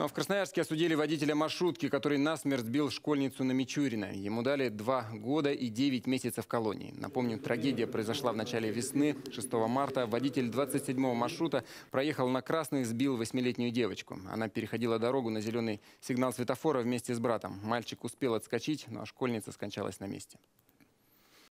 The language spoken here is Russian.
Ну, а в Красноярске осудили водителя маршрутки, который насмерть сбил школьницу на Мичурина. Ему дали два года и 9 месяцев колонии. Напомню, трагедия произошла в начале весны, 6 марта. Водитель 27-го маршрута проехал на красный, сбил восьмилетнюю девочку. Она переходила дорогу на зеленый сигнал светофора вместе с братом. Мальчик успел отскочить, но школьница скончалась на месте.